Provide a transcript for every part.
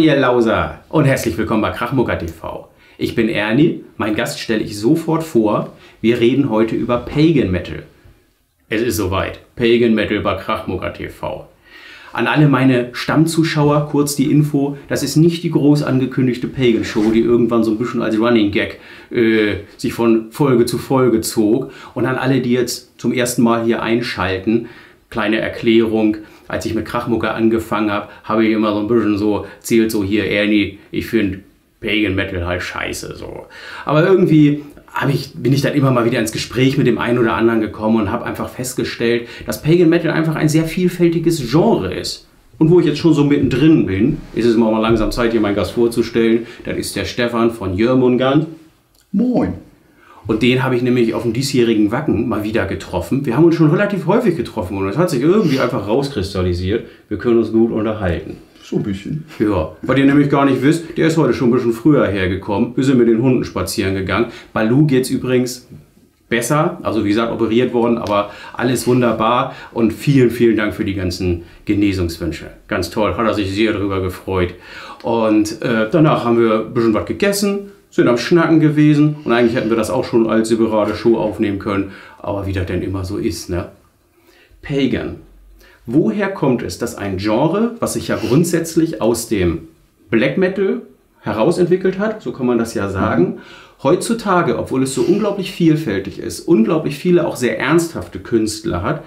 Moin ihr Lauser und herzlich willkommen bei Krachmucker TV. Ich bin Ernie, mein Gast stelle ich sofort vor. Wir reden heute über Pagan Metal. Es ist soweit. Pagan Metal bei Krachmucker TV. An alle meine Stammzuschauer kurz die Info, das ist nicht die groß angekündigte Pagan Show, die irgendwann so ein bisschen als Running Gag äh, sich von Folge zu Folge zog. Und an alle, die jetzt zum ersten Mal hier einschalten, kleine Erklärung. Als ich mit Krachmucker angefangen habe, habe ich immer so ein bisschen so erzählt, so hier, Ernie, ich finde Pagan Metal halt scheiße. So. Aber irgendwie ich, bin ich dann immer mal wieder ins Gespräch mit dem einen oder anderen gekommen und habe einfach festgestellt, dass Pagan Metal einfach ein sehr vielfältiges Genre ist. Und wo ich jetzt schon so mittendrin bin, ist es mal langsam Zeit, hier meinen Gast vorzustellen. Das ist der Stefan von Jörmungand. Moin. Und den habe ich nämlich auf dem diesjährigen Wacken mal wieder getroffen. Wir haben uns schon relativ häufig getroffen und es hat sich irgendwie einfach rauskristallisiert. Wir können uns gut unterhalten. So ein bisschen. Ja, was ihr nämlich gar nicht wisst, der ist heute schon ein bisschen früher hergekommen. Wir sind mit den Hunden spazieren gegangen. Balu geht es übrigens besser, also wie gesagt, operiert worden, aber alles wunderbar und vielen, vielen Dank für die ganzen Genesungswünsche. Ganz toll, hat er sich sehr darüber gefreut. Und äh, danach haben wir ein bisschen was gegessen, sind am Schnacken gewesen und eigentlich hätten wir das auch schon als separate Show aufnehmen können, aber wie das denn immer so ist, ne? Pagan Woher kommt es, dass ein Genre, was sich ja grundsätzlich aus dem Black Metal herausentwickelt hat, so kann man das ja sagen, heutzutage, obwohl es so unglaublich vielfältig ist, unglaublich viele auch sehr ernsthafte Künstler hat,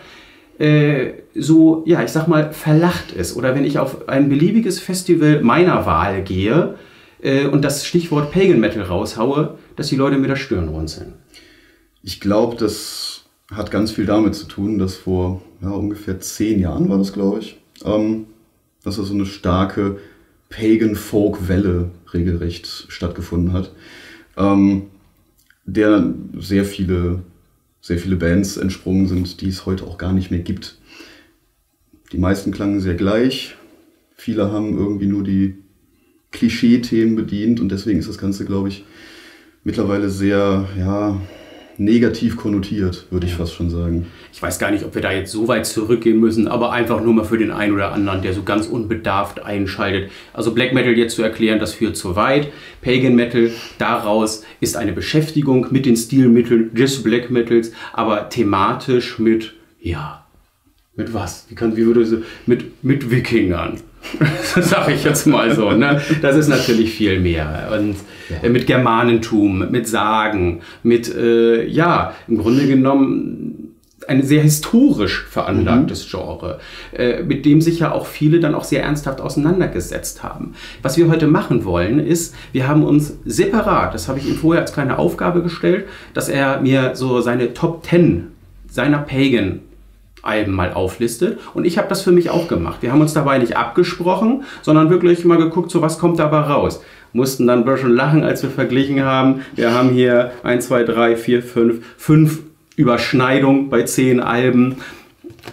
äh, so, ja, ich sag mal, verlacht ist. Oder wenn ich auf ein beliebiges Festival meiner Wahl gehe äh, und das Stichwort Pagan Metal raushaue, dass die Leute mir das Stirn runzeln. Ich glaube, das hat ganz viel damit zu tun, dass vor ja, ungefähr zehn Jahren war das, glaube ich, ähm, dass da so eine starke Pagan-Folk-Welle regelrecht stattgefunden hat, ähm, der sehr viele, sehr viele Bands entsprungen sind, die es heute auch gar nicht mehr gibt. Die meisten klangen sehr gleich, viele haben irgendwie nur die Klischee-Themen bedient und deswegen ist das Ganze, glaube ich, mittlerweile sehr, ja, negativ konnotiert, würde ich fast schon sagen. Ich weiß gar nicht, ob wir da jetzt so weit zurückgehen müssen, aber einfach nur mal für den einen oder anderen, der so ganz unbedarft einschaltet. Also Black Metal jetzt zu erklären, das führt zu weit. Pagan Metal, daraus ist eine Beschäftigung mit den Stilmitteln des Black Metals, aber thematisch mit, ja, mit was? Wie, kann, wie würde so, mit, mit Wikingern. das sage ich jetzt mal so. Ne? Das ist natürlich viel mehr. Und ja. Äh, mit Germanentum, mit Sagen, mit, äh, ja, im Grunde genommen ein sehr historisch veranlagtes mhm. Genre, äh, mit dem sich ja auch viele dann auch sehr ernsthaft auseinandergesetzt haben. Was wir heute machen wollen, ist, wir haben uns separat, das habe ich ihm vorher als kleine Aufgabe gestellt, dass er mir so seine Top 10 seiner Pagan Alben mal auflistet. Und ich habe das für mich auch gemacht. Wir haben uns dabei nicht abgesprochen, sondern wirklich mal geguckt, so was kommt dabei raus. Mussten dann ein bisschen lachen, als wir verglichen haben. Wir haben hier 1, 2, 3, 4, 5, 5 Überschneidungen bei 10 Alben.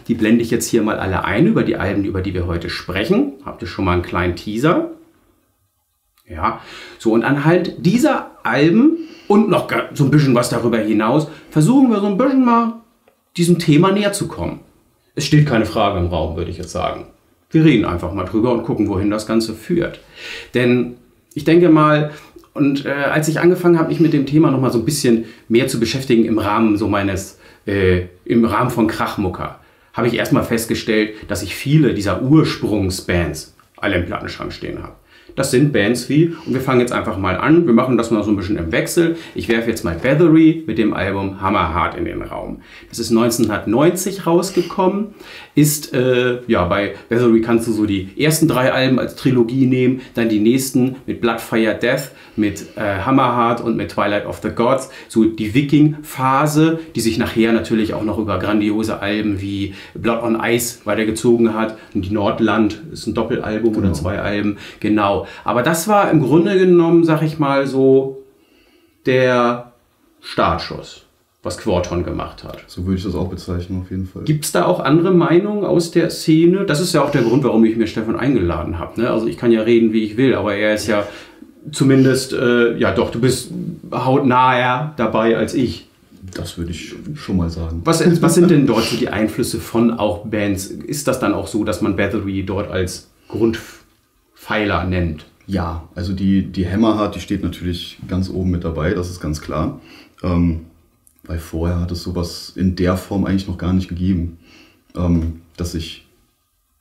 Die blende ich jetzt hier mal alle ein über die Alben, über die wir heute sprechen. Habt ihr schon mal einen kleinen Teaser? Ja, so und anhand dieser Alben und noch so ein bisschen was darüber hinaus versuchen wir so ein bisschen mal diesem Thema näher zu kommen. Es steht keine Frage im Raum, würde ich jetzt sagen. Wir reden einfach mal drüber und gucken, wohin das Ganze führt. Denn ich denke mal, und äh, als ich angefangen habe, mich mit dem Thema noch mal so ein bisschen mehr zu beschäftigen im Rahmen so meines, äh, im Rahmen von Krachmucker, habe ich erstmal festgestellt, dass ich viele dieser Ursprungsbands alle im Plattenschrank stehen habe. Das sind Bands wie, und wir fangen jetzt einfach mal an, wir machen das mal so ein bisschen im Wechsel. Ich werfe jetzt mal Feathery mit dem Album Hammerhard in den Raum. Das ist 1990 rausgekommen, ist, äh, ja, bei Feathery kannst du so die ersten drei Alben als Trilogie nehmen, dann die nächsten mit Bloodfire Death, mit äh, Hammerheart und mit Twilight of the Gods, so die Viking-Phase, die sich nachher natürlich auch noch über grandiose Alben wie Blood on Ice weitergezogen hat und die Nordland ist ein Doppelalbum genau. oder zwei Alben, genau. Aber das war im Grunde genommen, sag ich mal so, der Startschuss was Quarton gemacht hat. So würde ich das auch bezeichnen, auf jeden Fall. Gibt es da auch andere Meinungen aus der Szene? Das ist ja auch der Grund, warum ich mir Stefan eingeladen habe. Ne? Also ich kann ja reden, wie ich will, aber er ist ja zumindest, äh, ja doch, du bist hautnaher dabei als ich. Das würde ich schon mal sagen. Was, was sind denn dort so die Einflüsse von auch Bands? Ist das dann auch so, dass man Battery dort als Grund Pfeiler nennt. Ja, also die, die Hammerheart, die steht natürlich ganz oben mit dabei, das ist ganz klar. Ähm, weil vorher hat es sowas in der Form eigentlich noch gar nicht gegeben, ähm, dass sich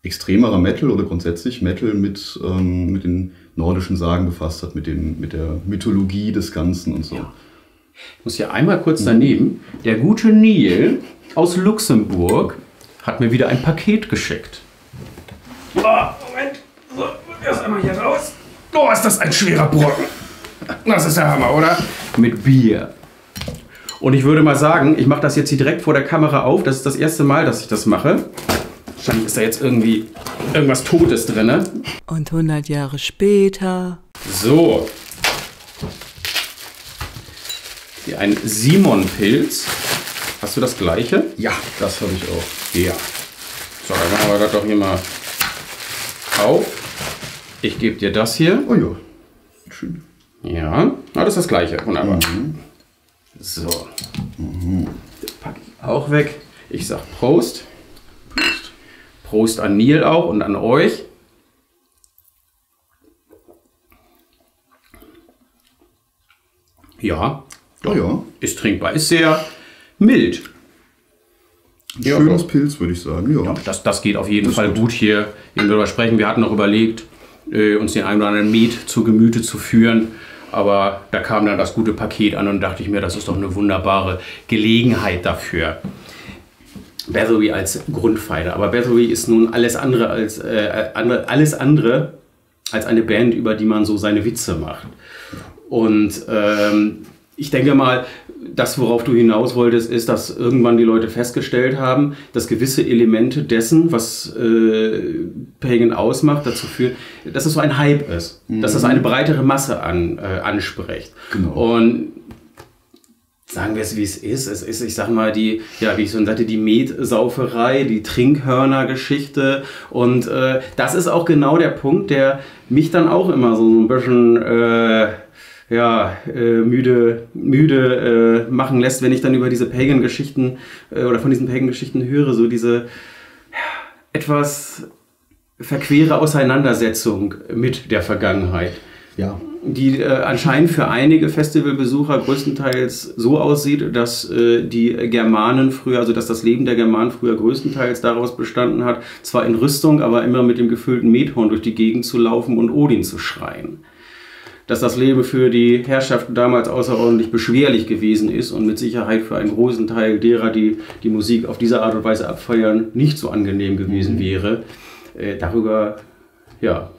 extremerer Metal oder grundsätzlich Metal mit, ähm, mit den nordischen Sagen befasst hat, mit, den, mit der Mythologie des Ganzen und so. Ja. Ich muss hier einmal kurz daneben. Der gute Neil aus Luxemburg hat mir wieder ein Paket geschickt. Oh, Moment. So, erst einmal hier raus. Oh, ist das ein schwerer Brocken. Das ist der Hammer, oder? Mit Bier. Und ich würde mal sagen, ich mache das jetzt hier direkt vor der Kamera auf. Das ist das erste Mal, dass ich das mache. Wahrscheinlich ist da jetzt irgendwie irgendwas Totes drin. Und 100 Jahre später. So. Hier ein Simon-Pilz. Hast du das gleiche? Ja, das habe ich auch. Ja. So, dann machen wir das doch hier mal auf. Ich gebe dir das hier. Oh ja. Schön. Ja, ah, das ist das gleiche. Wunderbar. Mhm. So. Mhm. Packe ich auch weg. Ich sag Prost. Prost. Prost an Neil auch und an euch. Ja. Oh ja. Ist trinkbar. Ist sehr mild. Ein ja, schönes doch. Pilz, würde ich sagen. Ja. ja. das, das geht auf jeden das Fall gut. gut hier darüber sprechen. Wir hatten noch überlegt, äh, uns den einen oder anderen Met zu Gemüte zu führen. Aber da kam dann das gute Paket an und dachte ich mir, das ist doch eine wunderbare Gelegenheit dafür. Bathory als Grundpfeiler. Aber Bathory ist nun alles andere als äh, alles andere als eine Band, über die man so seine Witze macht. Und ähm, ich denke mal, das, worauf du hinaus wolltest, ist, dass irgendwann die Leute festgestellt haben, dass gewisse Elemente dessen, was äh, Pagan ausmacht, dazu führen, dass es so ein Hype ist, mhm. dass das eine breitere Masse an, äh, anspricht. Genau. Und sagen wir es, wie es ist. Es ist, ich sag mal, die, ja, wie ich schon sagte, die Metsauferei, die Trinkhörner-Geschichte. Und äh, das ist auch genau der Punkt, der mich dann auch immer so ein bisschen äh, ja, äh, müde, müde äh, machen lässt, wenn ich dann über diese Pagan-Geschichten äh, oder von diesen Pagan-Geschichten höre, so diese ja, etwas verquere Auseinandersetzung mit der Vergangenheit. Ja. Die äh, anscheinend für einige Festivalbesucher größtenteils so aussieht, dass äh, die Germanen früher, also dass das Leben der Germanen früher größtenteils daraus bestanden hat, zwar in Rüstung, aber immer mit dem gefüllten Methorn durch die Gegend zu laufen und Odin zu schreien dass das Leben für die Herrschaften damals außerordentlich beschwerlich gewesen ist und mit Sicherheit für einen großen Teil derer, die die Musik auf diese Art und Weise abfeiern, nicht so angenehm gewesen mhm. wäre. Äh, darüber, ja,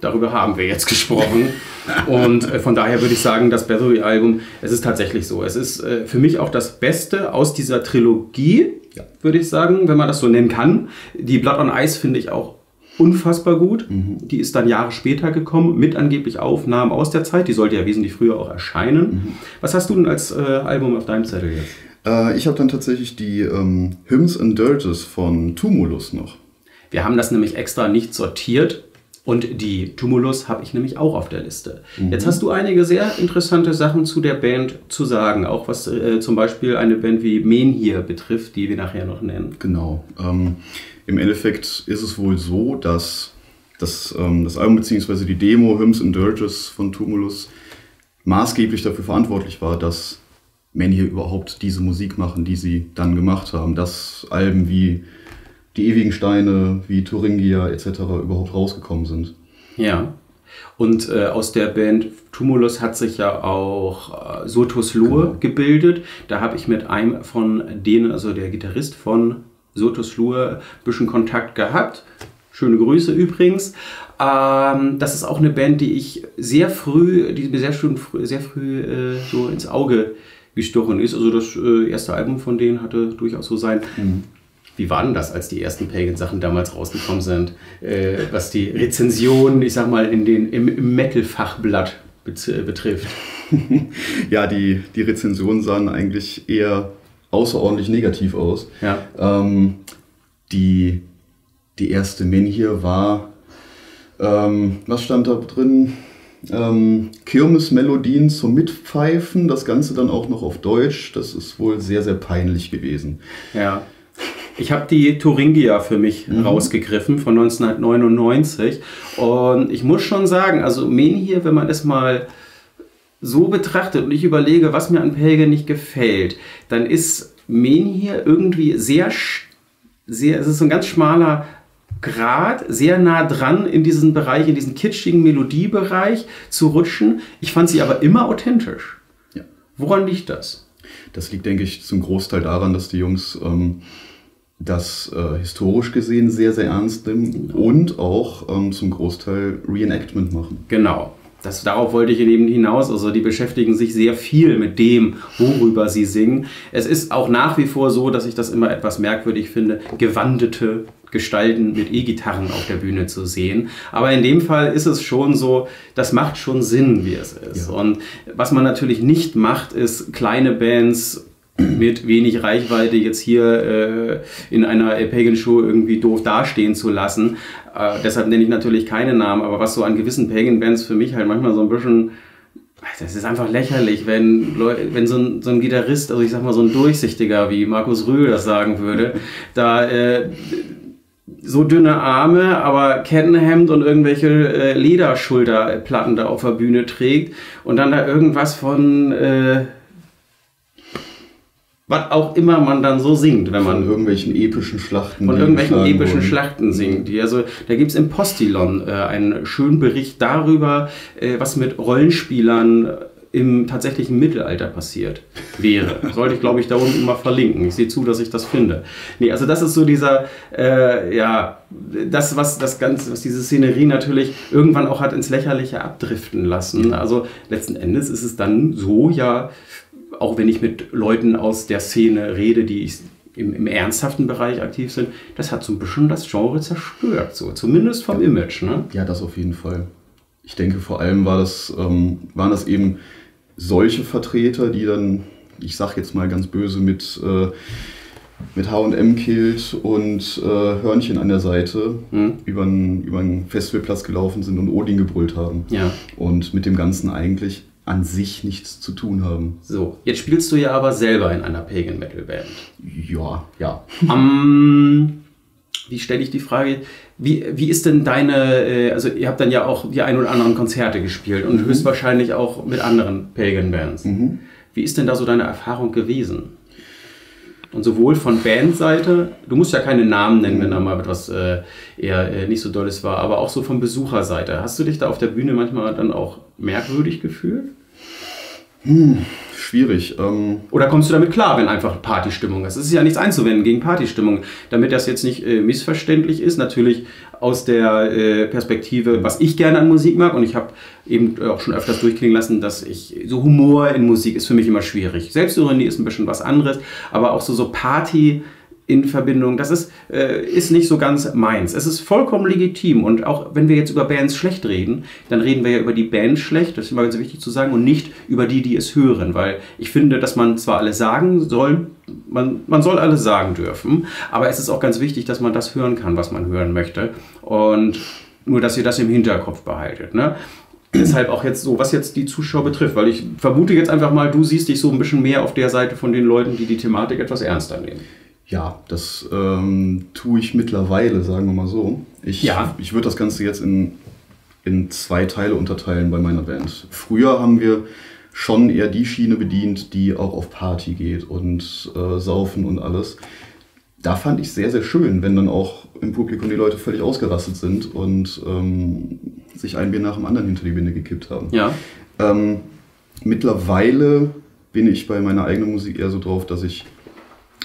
darüber haben wir jetzt gesprochen. und äh, von daher würde ich sagen, das Bathory-Album, es ist tatsächlich so. Es ist äh, für mich auch das Beste aus dieser Trilogie, ja. würde ich sagen, wenn man das so nennen kann. Die Blood on Ice finde ich auch unfassbar gut. Mhm. Die ist dann Jahre später gekommen, mit angeblich Aufnahmen aus der Zeit. Die sollte ja wesentlich früher auch erscheinen. Mhm. Was hast du denn als äh, Album auf deinem Zettel jetzt? Äh, ich habe dann tatsächlich die ähm, Hymns and Dirges von Tumulus noch. Wir haben das nämlich extra nicht sortiert. Und die Tumulus habe ich nämlich auch auf der Liste. Mhm. Jetzt hast du einige sehr interessante Sachen zu der Band zu sagen, auch was äh, zum Beispiel eine Band wie Menhir betrifft, die wir nachher noch nennen. Genau. Ähm, im Endeffekt ist es wohl so, dass das, ähm, das Album bzw. die Demo Hymns and Dirges von Tumulus maßgeblich dafür verantwortlich war, dass Men hier überhaupt diese Musik machen, die sie dann gemacht haben. Dass Alben wie Die ewigen Steine, wie Thuringia etc. überhaupt rausgekommen sind. Ja. Und äh, aus der Band Tumulus hat sich ja auch äh, Sotus Lohe genau. gebildet. Da habe ich mit einem von denen, also der Gitarrist von Sotos Flur ein bisschen Kontakt gehabt. Schöne Grüße übrigens. Ähm, das ist auch eine Band, die ich sehr früh, die mir sehr, schön, sehr früh äh, so ins Auge gestochen ist. Also das äh, erste Album von denen hatte durchaus so sein. Mhm. Wie war denn das, als die ersten Pagan-Sachen damals rausgekommen sind? Äh, was die Rezension, ich sag mal, in den, im, im Metal-Fachblatt betrifft? ja, die, die Rezensionen sahen eigentlich eher außerordentlich negativ aus. Ja. Ähm, die, die erste Min hier war, ähm, was stand da drin? Ähm, Kirmesmelodien zum Mitpfeifen, das Ganze dann auch noch auf Deutsch. Das ist wohl sehr, sehr peinlich gewesen. Ja. Ich habe die Thuringia für mich mhm. rausgegriffen von 1999 und ich muss schon sagen, also Menhir, wenn man es mal so betrachtet und ich überlege, was mir an Pagan nicht gefällt, dann ist Menhir irgendwie sehr, sehr, es ist so ein ganz schmaler Grad, sehr nah dran in diesen Bereich, in diesen kitschigen Melodiebereich zu rutschen. Ich fand sie aber immer authentisch. Ja. Woran liegt das? Das liegt, denke ich, zum Großteil daran, dass die Jungs ähm, das äh, historisch gesehen sehr, sehr ernst nehmen und auch ähm, zum Großteil Reenactment machen. Genau. Das, darauf wollte ich eben hinaus. Also die beschäftigen sich sehr viel mit dem, worüber sie singen. Es ist auch nach wie vor so, dass ich das immer etwas merkwürdig finde, gewandete Gestalten mit E-Gitarren auf der Bühne zu sehen. Aber in dem Fall ist es schon so, das macht schon Sinn, wie es ist. Ja. Und was man natürlich nicht macht, ist kleine Bands mit wenig Reichweite jetzt hier äh, in einer Pagan Show irgendwie doof dastehen zu lassen. Äh, deshalb nenne ich natürlich keine Namen, aber was so an gewissen Pagan Bands für mich halt manchmal so ein bisschen das ist einfach lächerlich, wenn, wenn so, ein, so ein Gitarrist, also ich sag mal so ein Durchsichtiger wie Markus Rühl das sagen würde, da äh, so dünne Arme, aber Kettenhemd und irgendwelche äh, Lederschulterplatten da auf der Bühne trägt und dann da irgendwas von äh, was auch immer man dann so singt, wenn man. Von irgendwelchen epischen Schlachten. Von irgendwelchen epischen wurden. Schlachten singt. Die, also, da gibt es im Postillon äh, einen schönen Bericht darüber, äh, was mit Rollenspielern im tatsächlichen Mittelalter passiert wäre. Sollte ich, glaube ich, da unten mal verlinken. Ich sehe zu, dass ich das finde. Nee, also das ist so dieser, äh, ja, das, was das Ganze, was diese Szenerie natürlich irgendwann auch hat ins Lächerliche abdriften lassen. Also letzten Endes ist es dann so, ja, auch wenn ich mit Leuten aus der Szene rede, die ich im, im, ernsthaften Bereich aktiv sind, das hat so ein bisschen das Genre zerstört, so zumindest vom Image. Ne? Ja, das auf jeden Fall. Ich denke, vor allem war das, ähm, waren das eben solche Vertreter, die dann, ich sag jetzt mal ganz böse, mit, äh, mit HM-Kilt und äh, Hörnchen an der Seite mhm. über einen Festivalplatz gelaufen sind und Odin gebrüllt haben. Ja. Und mit dem Ganzen eigentlich an sich nichts zu tun haben. So, jetzt spielst du ja aber selber in einer Pagan Metal Band. Ja, ja. Um, wie stelle ich die Frage? Wie, wie ist denn deine, äh, also ihr habt dann ja auch die ein oder anderen Konzerte gespielt und mhm. höchstwahrscheinlich auch mit anderen Pagan Bands. Mhm. Wie ist denn da so deine Erfahrung gewesen? Und sowohl von Bandseite, du musst ja keine Namen nennen, wenn da mal etwas äh, eher äh, nicht so dolles war, aber auch so von Besucherseite. Hast du dich da auf der Bühne manchmal dann auch merkwürdig gefühlt? Hm, schwierig. Ähm Oder kommst du damit klar, wenn einfach Partystimmung ist? Es ist ja nichts einzuwenden gegen Partystimmung. Damit das jetzt nicht äh, missverständlich ist, natürlich aus der äh, Perspektive, was ich gerne an Musik mag. Und ich habe eben auch schon öfters durchklingen lassen, dass ich so Humor in Musik ist für mich immer schwierig. Selbstironie ist ein bisschen was anderes, aber auch so, so Party in Verbindung. Das ist, äh, ist nicht so ganz meins. Es ist vollkommen legitim. Und auch wenn wir jetzt über Bands schlecht reden, dann reden wir ja über die Band schlecht, das ist immer ganz wichtig zu sagen, und nicht über die, die es hören. Weil ich finde, dass man zwar alles sagen soll, man, man soll alles sagen dürfen, aber es ist auch ganz wichtig, dass man das hören kann, was man hören möchte. Und nur, dass ihr das im Hinterkopf behaltet. Ne? Deshalb auch jetzt so, was jetzt die Zuschauer betrifft, weil ich vermute jetzt einfach mal, du siehst dich so ein bisschen mehr auf der Seite von den Leuten, die die Thematik etwas ernster nehmen. Ja, das ähm, tue ich mittlerweile, sagen wir mal so. Ich, ja. ich würde das Ganze jetzt in, in zwei Teile unterteilen bei meiner Band. Früher haben wir schon eher die Schiene bedient, die auch auf Party geht und äh, saufen und alles. Da fand ich sehr, sehr schön, wenn dann auch im Publikum die Leute völlig ausgerastet sind und ähm, sich ein Bier nach dem anderen hinter die Binde gekippt haben. Ja. Ähm, mittlerweile bin ich bei meiner eigenen Musik eher so drauf, dass ich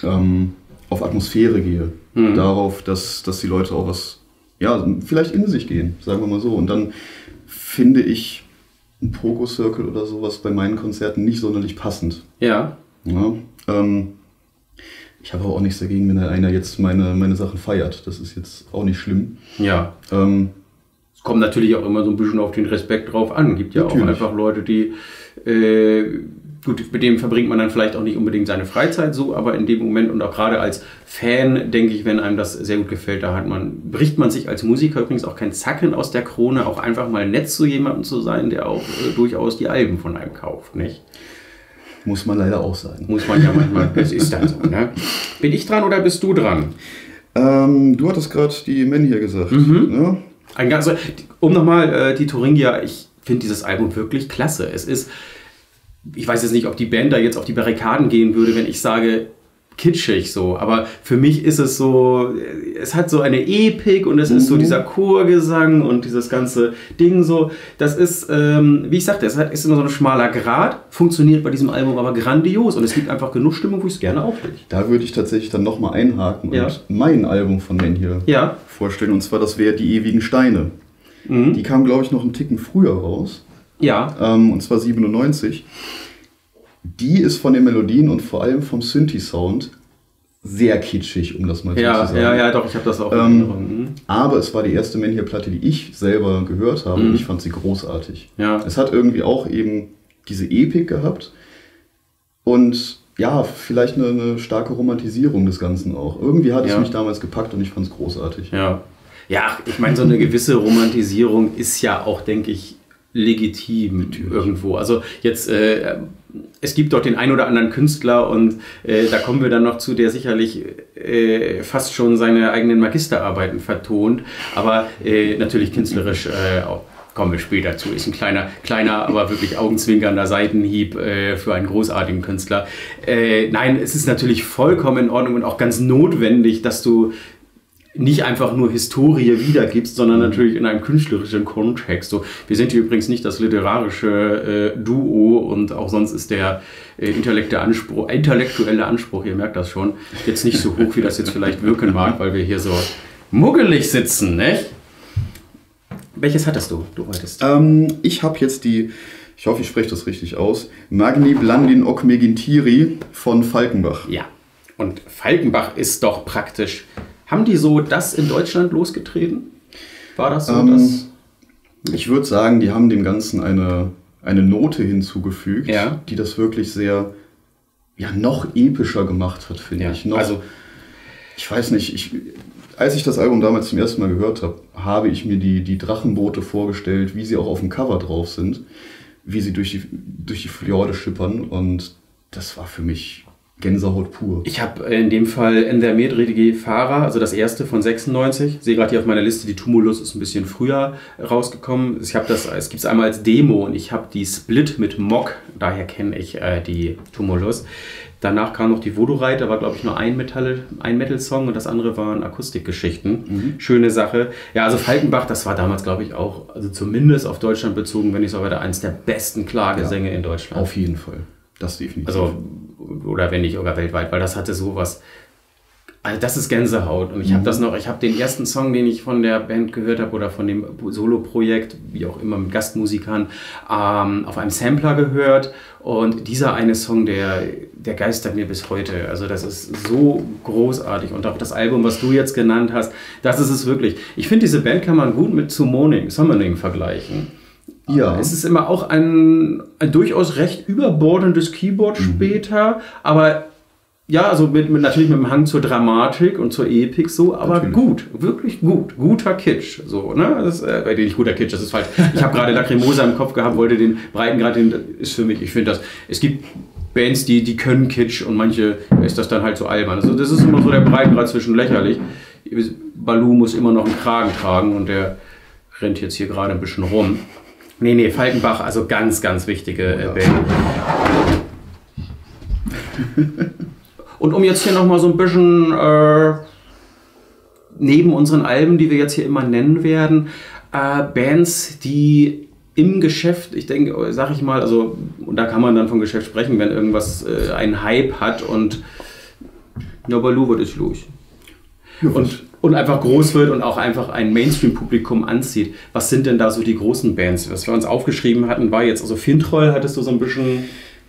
ähm, auf Atmosphäre gehe. Mhm. Darauf, dass, dass die Leute auch was, ja, vielleicht in sich gehen, sagen wir mal so. Und dann finde ich ein Pogo-Circle oder sowas bei meinen Konzerten nicht sonderlich passend. Ja. ja ähm, ich habe auch nichts dagegen, wenn einer jetzt meine, meine Sachen feiert. Das ist jetzt auch nicht schlimm. Ja. Ähm, es kommt natürlich auch immer so ein bisschen auf den Respekt drauf an. Es Gibt ja natürlich. auch einfach Leute, die äh, gut, mit dem verbringt man dann vielleicht auch nicht unbedingt seine Freizeit so, aber in dem Moment und auch gerade als Fan, denke ich, wenn einem das sehr gut gefällt, da hat man, bricht man sich als Musiker übrigens auch kein Zacken aus der Krone, auch einfach mal nett zu jemandem zu sein, der auch äh, durchaus die Alben von einem kauft, nicht? Muss man leider auch sagen. Muss man ja manchmal. Das ist dann so, ne? Bin ich dran oder bist du dran? Ähm, du hattest gerade die Men hier gesagt. Ne? Ein ganzer, um nochmal äh, die Thuringia, ich finde dieses Album wirklich klasse. Es ist, ich weiß jetzt nicht, ob die Band da jetzt auf die Barrikaden gehen würde, wenn ich sage, kitschig so, aber für mich ist es so, es hat so eine Epik und es ist so dieser Chorgesang und dieses ganze Ding so, das ist, ähm, wie ich sagte, es ist immer so ein schmaler Grad, funktioniert bei diesem Album aber grandios und es gibt einfach genug Stimmung, wo ich es gerne auflege. Da würde ich tatsächlich dann nochmal einhaken Ja. und mein Album von Men hier Ja. vorstellen. Und zwar, das wäre Die ewigen Steine. Die kam, glaube ich, noch einen Ticken früher raus. Ja, ähm, und zwar 97. Die ist von den Melodien und vor allem vom Synthi-Sound sehr kitschig, um das mal so ja, zu sagen. ja, ja, doch, ich habe das auch in Ähm. Mhm. Aber es war die erste Men hier Platte, die ich selber gehört habe und ich fand sie großartig. Ja. Es hat irgendwie auch eben diese Epik gehabt und ja, vielleicht eine, eine starke Romantisierung des Ganzen auch. Irgendwie hat es Ja. mich damals gepackt und ich fand es großartig. Ja. Ja, ich meine, so eine gewisse Romantisierung ist ja auch, denke ich, legitim irgendwo. Also jetzt, äh, es gibt doch den ein oder anderen Künstler und äh, da kommen wir dann noch zu, der sicherlich äh, fast schon seine eigenen Magisterarbeiten vertont, aber äh, natürlich künstlerisch äh, auch. Kommen wir später zu. Ist ein kleiner, kleiner, aber wirklich augenzwinkernder Seitenhieb äh, für einen großartigen Künstler. Nein, es ist natürlich vollkommen in Ordnung und auch ganz notwendig, dass du nicht einfach nur Historie wiedergibst, sondern natürlich in einem künstlerischen Kontext. So, wir sind hier übrigens nicht das literarische äh, Duo und auch sonst ist der äh, intellektuelle, Anspruch, intellektuelle Anspruch, ihr merkt das schon, jetzt nicht so hoch, wie das jetzt vielleicht wirken mag, weil wir hier so muggelig sitzen, nicht? Welches hattest du? Du wolltest. Ähm, ich habe jetzt die, ich hoffe, ich spreche das richtig aus, Magni Blandin Okmegintiri von Falkenbach. Ja. Und Falkenbach ist doch praktisch. Haben die so das in Deutschland losgetreten? War das so? Ähm, Ich würde sagen, die haben dem Ganzen eine, eine Note hinzugefügt, Ja. die das wirklich sehr, ja, noch epischer gemacht hat, finde ja. ich. Noch, also, ich weiß nicht, ich, als ich das Album damals zum ersten Mal gehört habe, habe ich mir die, die Drachenboote vorgestellt, wie sie auch auf dem Cover drauf sind, wie sie durch die, durch die Fjorde schippern und das war für mich Gänsehaut pur. Ich habe in dem Fall Ender Medrige Fahrer, also das erste von 96. Ich sehe gerade hier auf meiner Liste, die Tumulus ist ein bisschen früher rausgekommen. Ich habe das, es gibt es einmal als Demo und ich habe die Split mit Mock, daher kenne ich äh, die Tumulus. Danach kam noch die Voodoo-Reit, da war glaube ich nur ein Metal, ein Metal-Song und das andere waren Akustikgeschichten. Schöne Sache. Ja, also Falkenbach, das war damals glaube ich auch, also zumindest auf Deutschland bezogen, wenn nicht sogar eins der besten Klagesänge in Deutschland. Auf jeden Fall. Das definitiv. Also, oder wenn nicht sogar weltweit, weil das hatte sowas. Also das ist Gänsehaut. Und ich habe das noch, ich habe den ersten Song, den ich von der Band gehört habe oder von dem Solo-Projekt, wie auch immer mit Gastmusikern, ähm, auf einem Sampler gehört. Und dieser eine Song, der, der geistert mir bis heute. Also das ist so großartig. Und auch das Album, was du jetzt genannt hast, das ist es wirklich. Ich finde, diese Band kann man gut mit Summoning, Summoning vergleichen. Ja, Es ist immer auch ein, ein durchaus recht überbordendes Keyboard später, aber ja, also mit, mit, natürlich mit dem Hang zur Dramatik und zur Epik so, aber Natürlich. gut, wirklich gut, guter Kitsch, so, ne, das, äh, bei dem nicht guter Kitsch, das ist falsch. Ich habe gerade Lacrimosa im Kopf gehabt, wollte den Breitengrad, den ist für mich, ich finde das, es gibt Bands, die, die können Kitsch und manche ist das dann halt so albern. Also das ist immer so der Breitengrad zwischen lächerlich. Balu muss immer noch einen Kragen tragen und der rennt jetzt hier gerade ein bisschen rum. Nee, nee, Falkenbach, also ganz, ganz wichtige äh, Band. Und um jetzt hier nochmal so ein bisschen äh, neben unseren Alben, die wir jetzt hier immer nennen werden, äh, Bands, die im Geschäft, ich denke, sag ich mal, also, da kann man dann von Geschäft sprechen, wenn irgendwas äh, einen Hype hat und ja, Balu wird es los. Und, und einfach groß wird und auch einfach ein Mainstream-Publikum anzieht. Was sind denn da so die großen Bands? Was wir uns aufgeschrieben hatten, war jetzt, also Fintroll hattest du so ein bisschen.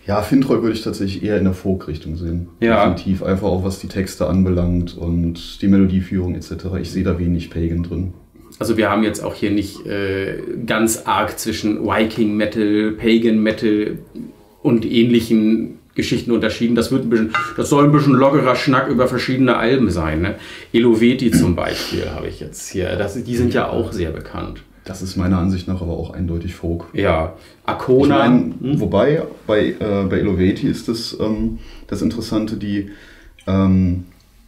ja, Fintroll würde ich tatsächlich eher in der Folk-Richtung sehen. Ja. Definitiv. Einfach auch was die Texte anbelangt und die Melodieführung etc. Ich sehe da wenig Pagan drin. Also wir haben jetzt auch hier nicht äh, ganz arg zwischen Viking Metal, Pagan Metal und ähnlichen Geschichten unterschieden. Das wird ein bisschen, das soll ein bisschen lockerer Schnack über verschiedene Alben sein. Ne? Eloveti zum Beispiel habe ich jetzt hier. Das, die sind ja auch sehr bekannt. Das ist meiner Ansicht nach aber auch eindeutig Folk. Ja, Ich Arcona. mein, hm? Wobei bei, äh, bei Eloveti ist das, ähm, das Interessante, die, ähm,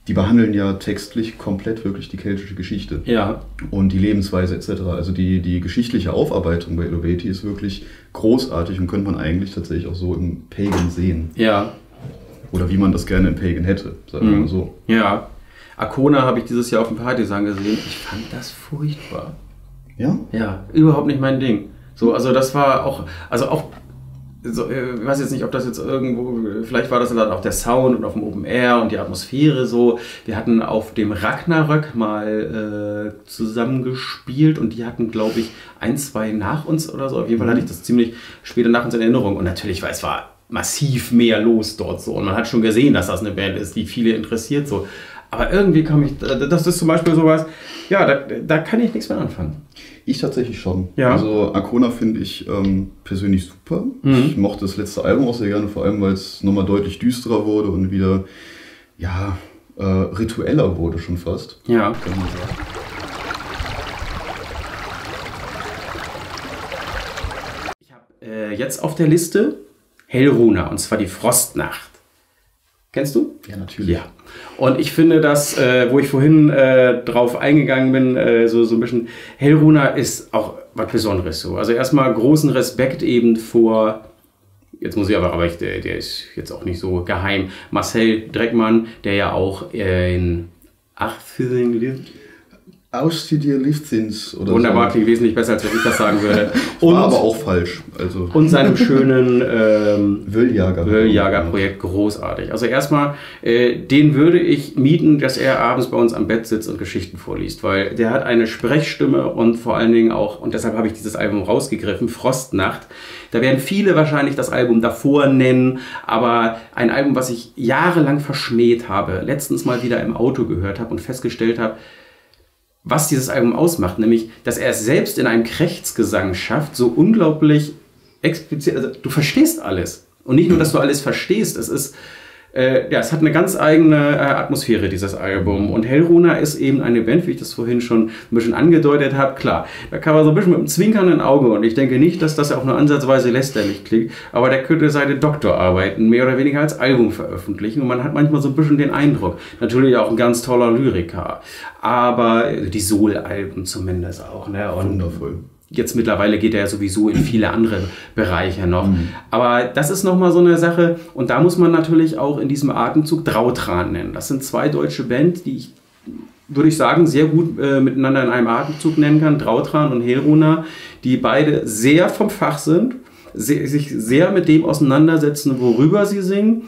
die behandeln ja textlich komplett wirklich die keltische Geschichte Ja, und die Lebensweise etc. Also die, die geschichtliche Aufarbeitung bei Eloveti ist wirklich großartig und könnte man eigentlich tatsächlich auch so im Pagan sehen. ja, Oder wie man das gerne im Pagan hätte, sagen wir Mhm. mal so. ja. Arcona habe ich dieses Jahr auf dem Partysang gesehen. Ich fand das furchtbar. Ja? Ja, überhaupt nicht mein Ding. So, also das war auch, also auch, so, äh, ich weiß jetzt nicht, ob das jetzt irgendwo, vielleicht war das dann auch der Sound und auf dem Open Air und die Atmosphäre so. Wir hatten auf dem Ragnarök mal äh, zusammengespielt und die hatten, glaube ich, ein, zwei nach uns oder so. Auf jeden Fall hatte ich das ziemlich später nach uns in Erinnerung und natürlich, weil es war massiv mehr los dort so und man hat schon gesehen, dass das eine Band ist, die viele interessiert so. Aber irgendwie kam ich, das ist zum Beispiel sowas, ja, da, da kann ich nichts mehr anfangen. Ich tatsächlich schon. Ja. Also Arcona finde ich ähm, persönlich super. Mhm. Ich mochte das letzte Album auch sehr gerne, vor allem weil es nochmal deutlich düsterer wurde und wieder ja, äh, ritueller wurde schon fast. Ja. Kann man sagen. Ich habe äh, jetzt auf der Liste Hellruna und zwar die Frostnacht. Kennst du? Ja, natürlich. Ja. Und ich finde, dass, äh, wo ich vorhin äh, drauf eingegangen bin, äh, so, so ein bisschen, Hellruna ist auch was Besonderes so. Also erstmal großen Respekt eben vor, jetzt muss ich aber, aber ich, der, der ist jetzt auch nicht so geheim, Marcel Dreckmann, der ja auch äh, in Achfising lebt. Aus die dir Liftins oder Wunderbar, so. klingt wesentlich besser, als wenn ich das sagen würde. War aber auch falsch. Also und seinem schönen ähm, Wöljager. Wöljager-Projekt großartig. Also erstmal, äh, den würde ich mieten, dass er abends bei uns am Bett sitzt und Geschichten vorliest, weil der hat eine Sprechstimme und vor allen Dingen auch, und deshalb habe ich dieses Album rausgegriffen, Frostnacht. Da werden viele wahrscheinlich das Album davor nennen, aber ein Album, was ich jahrelang verschmäht habe, letztens mal wieder im Auto gehört habe und festgestellt habe, was dieses Album ausmacht, nämlich, dass er es selbst in einem Krächzgesang schafft, so unglaublich explizit, also du verstehst alles. Und nicht nur, dass du alles verstehst, es ist, äh, ja, es hat eine ganz eigene äh, Atmosphäre, dieses Album. Und Hellruna ist eben eine Band, wie ich das vorhin schon ein bisschen angedeutet habe. Klar, da kann man so ein bisschen mit einem zwinkernden Auge, und ich denke nicht, dass das auch nur ansatzweise lästerlich klingt, aber der könnte seine Doktorarbeiten mehr oder weniger als Album veröffentlichen. Und man hat manchmal so ein bisschen den Eindruck, natürlich auch ein ganz toller Lyriker, aber die Soul-Alben zumindest auch. Ne? Und Wundervoll. Jetzt mittlerweile geht er ja sowieso in viele andere Bereiche noch. Aber das ist nochmal so eine Sache. Und da muss man natürlich auch in diesem Atemzug Drautran nennen. Das sind zwei deutsche Bands, die ich, würde ich sagen, sehr gut äh, miteinander in einem Atemzug nennen kann. Drautran und Helruna, die beide sehr vom Fach sind, se sich sehr mit dem auseinandersetzen, worüber sie singen.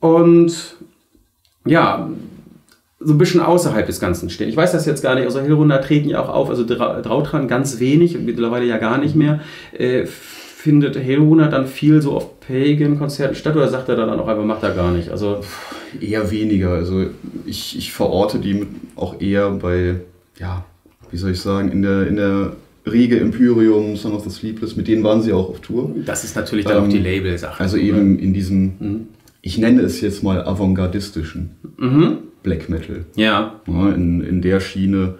Und ja, so ein bisschen außerhalb des Ganzen stehen. Ich weiß das jetzt gar nicht. Also Hillrunner treten ja auch auf, also Dra- Drautran ganz wenig, mittlerweile ja gar nicht mehr. Äh, findet Hillrunner dann viel so auf Pagan-Konzerten statt oder sagt er dann auch einfach, macht er gar nicht? Also, Eher weniger. Also ich, ich verorte die auch eher bei, ja, wie soll ich sagen, in der, in der Riege Imperium, Son of the Sleepless, mit denen waren sie auch auf Tour. das ist natürlich dann auch Ähm, die Label-Sache. Also eben in diesem, ich nenne es jetzt mal avantgardistischen Mhm. Black Metal. Ja, Ja, in, in der Schiene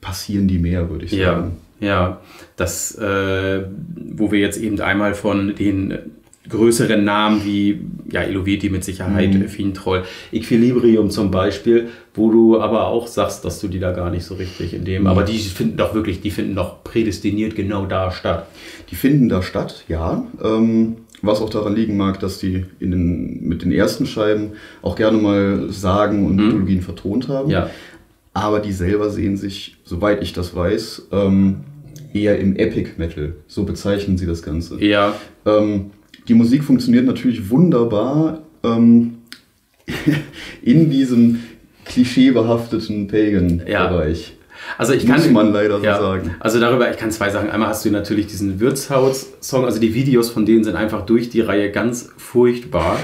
passieren die mehr, würde ich Ja, sagen. ja. Das, äh, wo wir jetzt eben einmal von den größeren Namen wie ja, Eloveti mit Sicherheit, mhm. Fientroll, Equilibrium zum Beispiel, wo du aber auch sagst, dass du die da gar nicht so richtig in dem, aber die finden doch wirklich, die finden doch prädestiniert genau da statt. Die finden da statt, ja. Ähm, was auch daran liegen mag, dass die in den, mit den ersten Scheiben auch gerne mal Sagen und Mythologien vertont haben. Ja. Aber die selber sehen sich, soweit ich das weiß, ähm, eher im Epic Metal. So bezeichnen sie das Ganze. Ja, Ähm, die Musik funktioniert natürlich wunderbar ähm, in diesem klischeebehafteten Pagan-Bereich. Also ich Muss kann, man leider so sagen. Also darüber, ich kann zwei Sachen. Einmal hast du natürlich diesen Wirtshaus-Song, also die Videos von denen sind einfach durch die Reihe ganz furchtbar.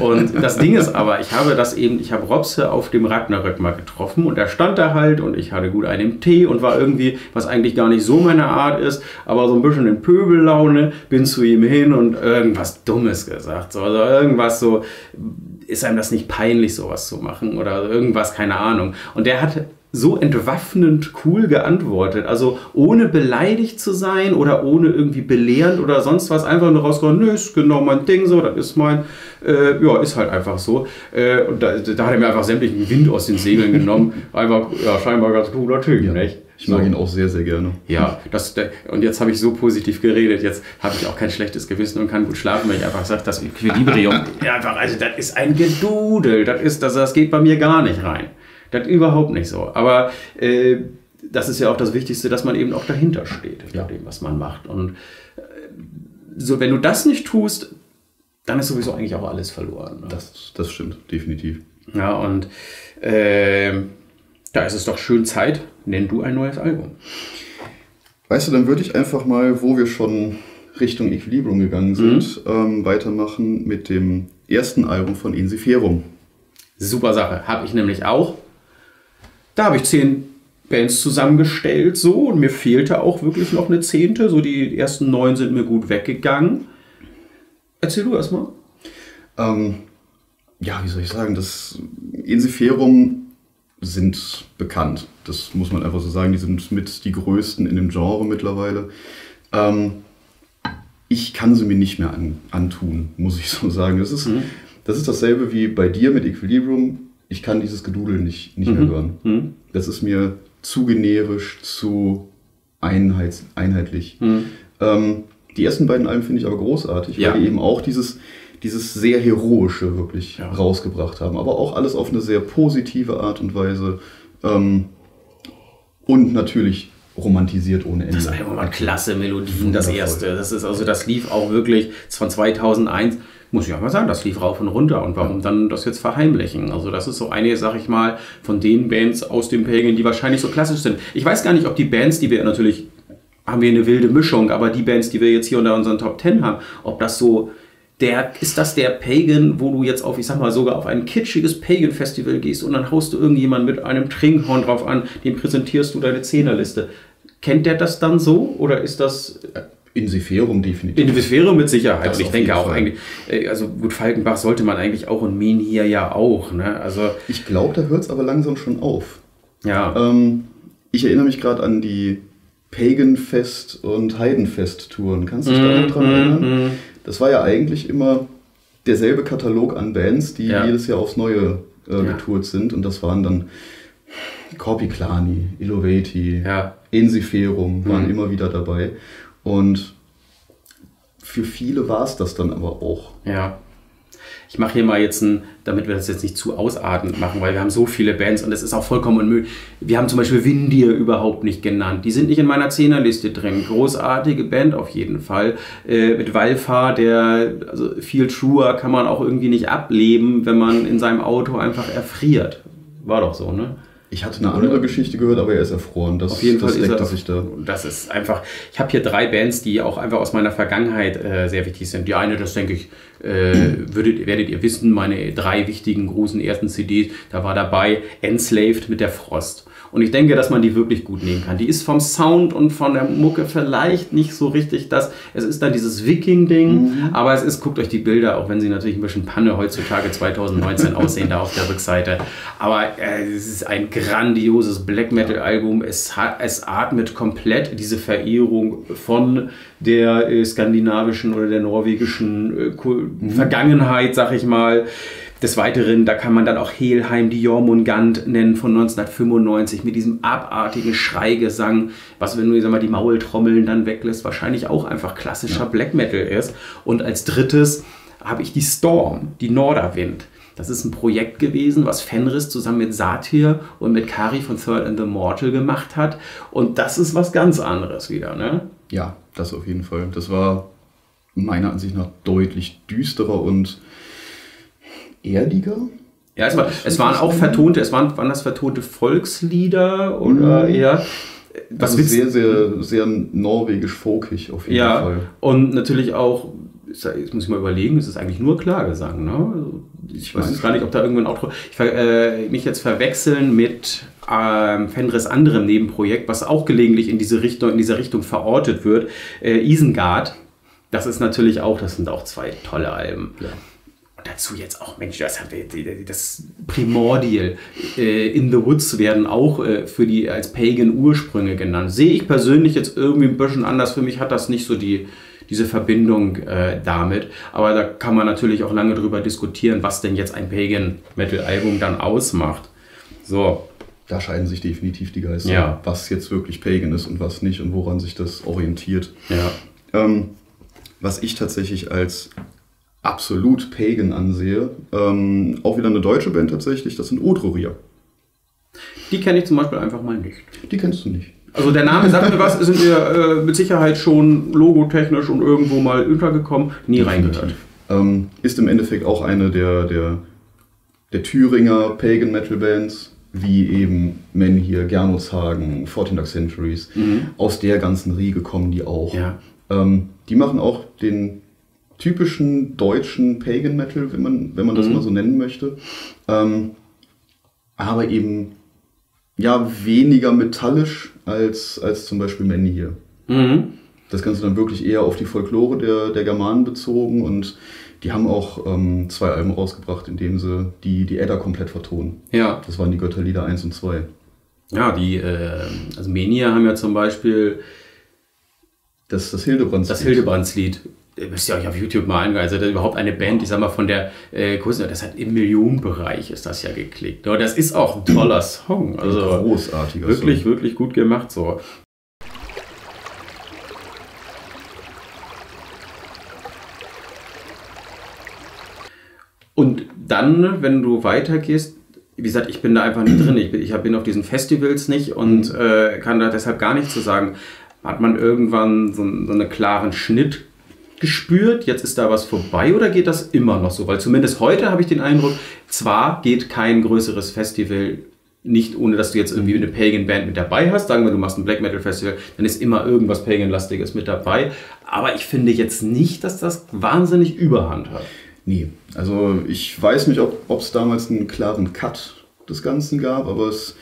Und das Ding ist aber, ich habe das eben, ich habe Robse auf dem Ragnarök mal getroffen und er stand da halt und ich hatte gut einen Tee und war irgendwie, was eigentlich gar nicht so meine Art ist, aber so ein bisschen in Pöbellaune, bin zu ihm hin und irgendwas Dummes gesagt. So, also irgendwas so, ist einem das nicht peinlich, sowas zu machen oder irgendwas, keine Ahnung. Und der hat so entwaffnend cool geantwortet. Also ohne beleidigt zu sein oder ohne irgendwie belehrend oder sonst was. Einfach nur rausgehauen, nö, ist genau mein Ding so, das ist mein, äh, ja, ist halt einfach so. Äh, und da, da, hat er mir einfach sämtlichen Wind aus den Segeln genommen. Einfach, ja, scheinbar ganz cooler Typ, Ja. nicht? Ich mag So. ihn auch sehr, sehr gerne. Ja, das, und jetzt habe ich so positiv geredet, jetzt habe ich auch kein schlechtes Gewissen und kann gut schlafen, weil ich einfach sage, das Equilibrium, ja, einfach, also das ist ein Gedudel, das, ist, das, das geht bei mir gar nicht rein. Das überhaupt nicht so. Aber äh, das ist ja auch das Wichtigste, dass man eben auch dahinter steht, hinter Ja. dem, was man macht. Und äh, so, wenn du das nicht tust, dann ist sowieso eigentlich auch alles verloren. Ne? Das, das stimmt, definitiv. Ja, und äh, da ist es doch schön Zeit, nenn du ein neues Album. Weißt du, dann würde ich einfach mal, wo wir schon Richtung Equilibrium gegangen sind, ähm, weitermachen mit dem ersten Album von Insiferum. Super Sache. Habe ich nämlich auch. Da habe ich zehn Bands zusammengestellt, so, und mir fehlte auch wirklich noch eine zehnte. So, die ersten neun sind mir gut weggegangen. Erzähl du erstmal. Ähm, ja, wie soll ich sagen, das Insiferum sind bekannt. Das muss man einfach so sagen. Die sind mit die größten in dem Genre mittlerweile. Ähm, ich kann sie mir nicht mehr an, antun, muss ich so sagen. Das ist, das ist dasselbe wie bei dir mit Equilibrium. Ich kann dieses Gedudel nicht, nicht mehr hören. Das ist mir zu generisch, zu einheits, einheitlich. Ähm, die ersten beiden Alben finde ich aber großartig, Ja. weil die eben auch dieses, dieses sehr Heroische wirklich Ja. rausgebracht haben. Aber auch alles auf eine sehr positive Art und Weise. Ähm, und natürlich romantisiert ohne Ende. Das Album hat klasse Melodien, das erste. Das ist also, das lief auch wirklich von 2001, muss ich auch mal sagen, das lief rauf und runter. Und warum dann das jetzt verheimlichen? Also, das ist so eine, sag ich mal, von den Bands aus dem Pagan, die wahrscheinlich so klassisch sind. Ich weiß gar nicht, ob die Bands, die wir natürlich, haben wir eine wilde Mischung, aber die Bands, die wir jetzt hier unter unseren Top 10 haben, ob das so. Der, ist das der Pagan, wo du jetzt auf, ich sag mal, sogar auf ein kitschiges Pagan-Festival gehst und dann haust du irgendjemand mit einem Trinkhorn drauf an, dem präsentierst du deine Zehnerliste. Kennt der das dann so oder ist das Insiferum definitiv. in Sphäre mit Sicherheit? Das Und ich denke auch Fall. eigentlich, äh, also gut, Falkenbach sollte man eigentlich auch und Mien hier ja auch. Ne? Also Ich glaube, da hört es aber langsam schon auf. ja, Ähm, ich erinnere mich gerade an die Pagan-Fest- und Heidenfest-Touren. Kannst du dich da noch dran erinnern? Das war ja eigentlich immer derselbe Katalog an Bands, die Ja. jedes Jahr aufs Neue äh, Ja. getourt sind. Und das waren dann Corpiclani, Illovati, Ja. Ensiferum waren Mhm. immer wieder dabei. Und für viele war es das dann aber auch. ja. Ich mache hier mal jetzt ein, damit wir das jetzt nicht zu ausartend machen, weil wir haben so viele Bands und es ist auch vollkommen unmöglich. Wir haben zum Beispiel Windir überhaupt nicht genannt. Die sind nicht in meiner Zehnerliste drin. Großartige Band auf jeden Fall. Äh, mit Walfa, der, also viel truer kann man auch irgendwie nicht ableben, wenn man in seinem Auto einfach erfriert. War doch so, ne? Ich hatte eine andere Geschichte gehört, aber er ist erfroren. Das, Auf jeden das Fall ist deckte er, sich da. Das ist einfach. Ich habe hier drei Bands, die auch einfach aus meiner Vergangenheit äh, sehr wichtig sind. Die eine, das denke ich, äh, würdet, werdet ihr wissen, meine drei wichtigen großen ersten CDs, da war dabei Enslaved mit der Frost. Und ich denke, dass man die wirklich gut nehmen kann. Die ist vom Sound und von der Mucke vielleicht nicht so richtig das. Es ist dann dieses Viking-Ding, aber es ist, guckt euch die Bilder, auch wenn sie natürlich ein bisschen Panne heutzutage 2019 aussehen, da auf der Rückseite. Aber äh, es ist ein grandioses Black Metal-Album. Es, hat, es atmet komplett diese Verehrung von der äh, skandinavischen oder der norwegischen äh, Kul- Vergangenheit, sag ich mal. Des Weiteren, da kann man dann auch Helheim, die Jormungand nennen von 1995 mit diesem abartigen Schreigesang, was, wenn du sag mal, die Maultrommeln dann weglässt, wahrscheinlich auch einfach klassischer Black Metal ist. Und als drittes habe ich die Storm, die Norderwind. Das ist ein Projekt gewesen, was Fenris zusammen mit Satyr und mit Kari von Third and the Mortal gemacht hat. Und das ist was ganz anderes wieder, ne? Ja, das auf jeden Fall. Das war meiner Ansicht nach deutlich düsterer und erdiger. Ja, es, war, es waren auch vertonte, es waren, waren das vertonte Volkslieder oder eher. Das Was ist willst- sehr, sehr, sehr norwegisch-folkig auf jeden Ja, Fall. und natürlich auch, jetzt muss ich mal überlegen, es ist eigentlich nur Klagesang, ne? Also, Ich weiß jetzt gar nicht, ob da irgendwann Outro. Ich äh, nicht jetzt verwechseln mit ähm, Fenris anderem Nebenprojekt, was auch gelegentlich in diese Richtung, in dieser Richtung verortet wird. Äh, Isengard. Das ist natürlich auch, das sind auch zwei tolle Alben. Ja. Und dazu jetzt auch, Mensch, das, hat, das Primordial äh, in the Woods werden auch äh, für die als Pagan Ursprünge genannt. Sehe ich persönlich jetzt irgendwie ein bisschen anders. Für mich hat das nicht so die, diese Verbindung äh, damit. Aber da kann man natürlich auch lange drüber diskutieren, was denn jetzt ein Pagan Metal Album dann ausmacht. So. Da scheiden sich definitiv die Geister, Ja. was jetzt wirklich Pagan ist und was nicht und woran sich das orientiert. Ja. Ähm, was ich tatsächlich als absolut Pagan ansehe, ähm, auch wieder eine deutsche Band tatsächlich, das sind Odroria. Die kenne ich zum Beispiel einfach mal nicht. Die kennst du nicht. Also der Name sagt mir was, sind wir äh, mit Sicherheit schon logotechnisch und irgendwo mal untergekommen, nie reingehört. Ähm, ist im Endeffekt auch eine der, der, der Thüringer Pagan Metal Bands, wie eben Men hier, Gernoldshagen, 14 Dark Centuries. Aus der ganzen Riege kommen die auch. Ja. Ähm, die machen auch den typischen deutschen Pagan Metal, wenn man, wenn man das mal so nennen möchte. Ähm, aber eben ja weniger metallisch als, als zum Beispiel Men hier. Mhm. Das Ganze dann wirklich eher auf die Folklore der, der Germanen bezogen und die haben auch ähm, zwei Alben rausgebracht, in denen sie die, die Edda komplett vertonen. Ja. Das waren die Götterlieder 1 und 2. Ja, die, äh, also Menia haben ja zum Beispiel Das, das Hildebrands. das Hildebrandslied. Ihr müsst ihr euch auf YouTube mal angehen. Also das ist überhaupt eine Band, ich sag mal, von der äh, Größe, das hat im Millionenbereich ist das ja geklickt. Aber das ist auch ein toller Song. Also Großartiger wirklich, Song. wirklich gut gemacht so. Und dann, wenn du weitergehst, wie gesagt, ich bin da einfach nicht drin. Ich bin, ich bin auf diesen Festivals nicht und äh, kann da deshalb gar nichts zu sagen. Hat man irgendwann so, so einen klaren Schnitt gespürt, jetzt ist da was vorbei oder geht das immer noch so? Weil zumindest heute habe ich den Eindruck, zwar geht kein größeres Festival nicht ohne, dass du jetzt irgendwie eine Pagan-Band mit dabei hast. Sagen wir, du machst ein Black Metal-Festival, dann ist immer irgendwas Pagan-lastiges mit dabei. Aber ich finde jetzt nicht, dass das wahnsinnig Überhand hat. Nee, also ich weiß nicht, ob es damals einen klaren Cut des Ganzen gab, aber es